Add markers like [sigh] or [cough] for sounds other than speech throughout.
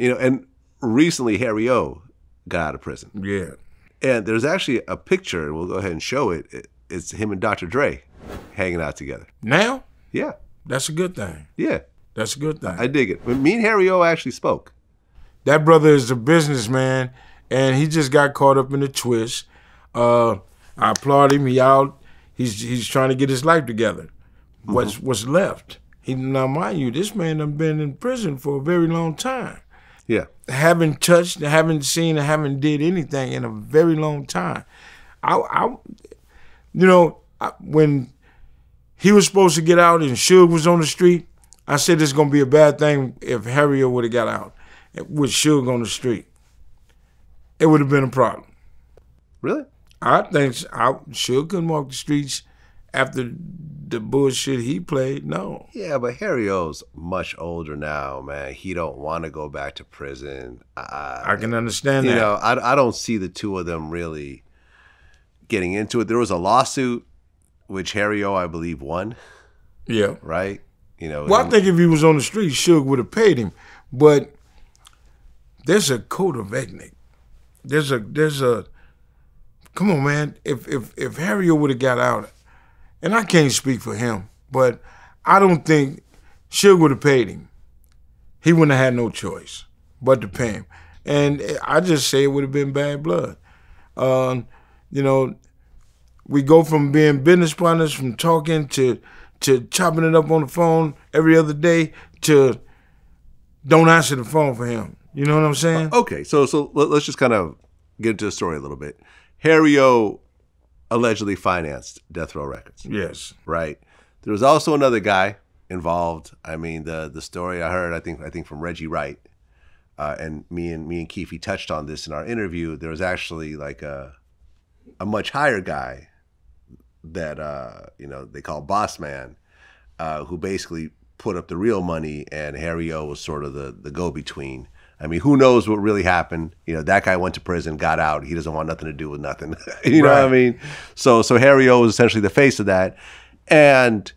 You know, and recently Harry O got out of prison. Yeah. And there's actually a picture, and we'll go ahead and show it. It- It's him and Dr. Dre hanging out together. Now, Yeah, that's a good thing. yeah. That's a good thing. I dig it. But me and Harry O actually spoke. that brother is a businessman, and he just got caught up in the twist. Uh, I applaud him. He out. He's he's trying to get his life together. What's what's left? He now, mind you, this man done been in prison for a very long time. Yeah. Haven't touched, haven't seen, haven't did anything in a very long time. I, I you know, I, when he was supposed to get out and Suge was on the street, I said it's gonna be a bad thing if Harry O would have got out with Suge on the street. It would have been a problem. Really? I think I Suge couldn't walk the streets after the bullshit he played. No. Yeah, but Harry O's much older now, man. He don't want to go back to prison. Uh, I can understand you that. know, I, I don't see the two of them really getting into it. There was a lawsuit which Harry O, I believe, won, yeah. right? You know, Well, I think if he was on the street, Suge would have paid him. But there's a code of ethnic. There's a there's a come on, man. If if if Harry O would have got out, and I can't speak for him, but I don't think Suge would have paid him. He wouldn't have had no choice but to pay him. And I just say it would have been bad blood. Um, you know, we go from being business partners, from talking to to chopping it up on the phone every other day to don't answer the phone for him. You know what I'm saying? Okay, so so let, us just kind of get into the story a little bit. Harry O allegedly financed Death Row Records, Yes. right? There was also another guy involved. I mean, the the story I heard, I think I think from Reggie Wright, uh, and me and me and Keefe touched on this in our interview. There was actually like a a much higher guy that uh, you know they call Boss Man, uh, who basically put up the real money, and Harry O was sort of the the go between. I mean, who knows what really happened? You know, that guy went to prison, got out. He doesn't want nothing to do with nothing. [laughs] you know what I mean? So, so Harry O was essentially the face of that, and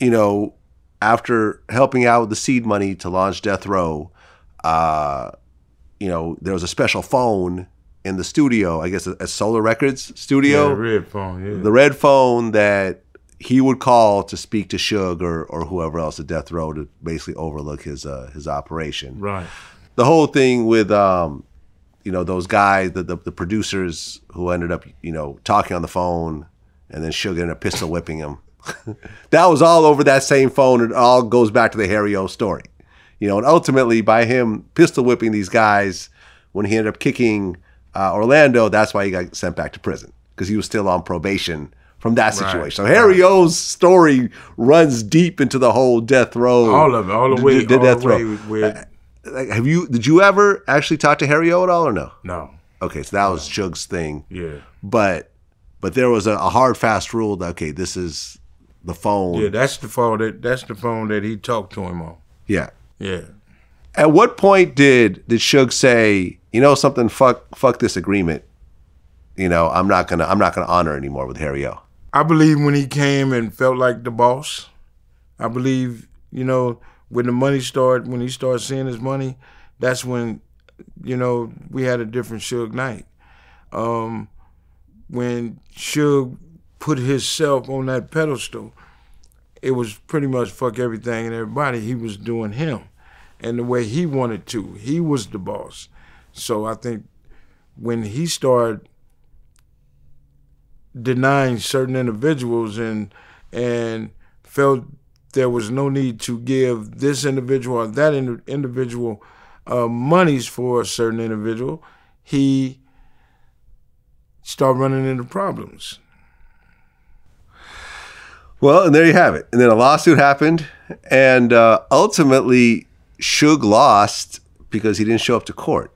you know, after helping out with the seed money to launch Death Row, uh, you know, there was a special phone in the studio. I guess a, a Solar Records studio Yeah, red phone. Yeah. the red phone that he would call to speak to Suge or, or whoever else at Death Row to basically overlook his uh, his operation. right. The whole thing with um, you know those guys, the, the the producers who ended up you know talking on the phone, and then Suge ended up pistol whipping him. [laughs] that was all over that same phone. It all goes back to the Harry O story, you know. And ultimately, by him pistol whipping these guys, when he ended up kicking uh, Orlando, that's why he got sent back to prison because he was still on probation from that situation. So Harry O's story runs deep into the whole death row. All of it, all the way, d- all death the way row. with uh, Like, have you? Did you ever actually talk to Harry O at all, or no? no. Okay, so that was Suge's thing, Yeah. but but there was a, a hard fast rule that okay, this is the phone. Yeah, that's the phone that that's the phone that he talked to him on. yeah. Yeah. At what point did did Suge say, you know something, fuck fuck this agreement? You know, I'm not gonna I'm not gonna honor anymore with Harry O. I believe when he came and felt like the boss. I believe, you know, when the money started, when he started seeing his money, that's when, you know, we had a different Suge Knight. Um, when Suge put himself on that pedestal, it was pretty much fuck everything and everybody. He was doing him, and the way he wanted to. He was the boss. So I think when he started denying certain individuals and and felt there was no need to give this individual or that indi- individual uh, monies for a certain individual, he started running into problems. Well, and there you have it. And then a lawsuit happened, and uh, ultimately Suge lost because he didn't show up to court.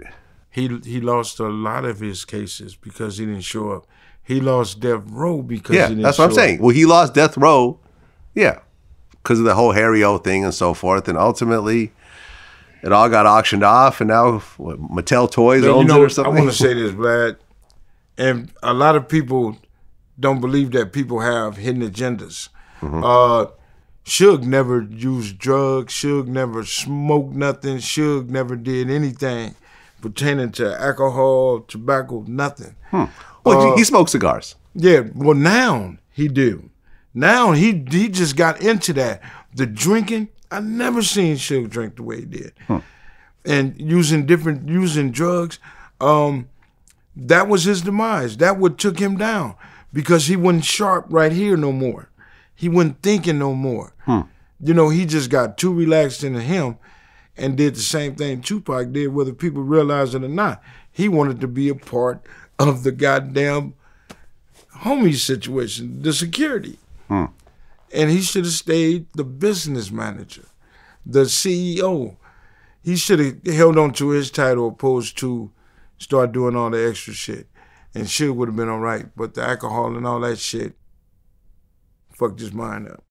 He he lost a lot of his cases because he didn't show up. He lost Death Row because Yeah, that's what I'm saying. Well, he lost Death Row, yeah, because of the whole Harry O thing and so forth. And ultimately, it all got auctioned off, and now what, Mattel Toys owns you know, it or something. I want to say [laughs] this, Vlad, and a lot of people don't believe that people have hidden agendas. Mm-hmm. Uh, Suge never used drugs. Suge never smoked nothing. Suge never did anything pertaining to alcohol, tobacco, nothing. Well, Uh, he, smoked cigars. Yeah, well now he do. Now he he just got into that. The drinking, I never seen Suge drink the way he did. And using different using drugs, um, that was his demise. That what took him down because he wasn't sharp right here no more. He wasn't thinking no more. You know, he just got too relaxed into him and did the same thing Tupac did, whether people realize it or not. He wanted to be a part of the goddamn homie situation, the security. Hmm. And he should have stayed the business manager, the CEO. He should have held on to his title opposed to start doing all the extra shit. And shit would have been all right. But the alcohol and all that shit fucked his mind up.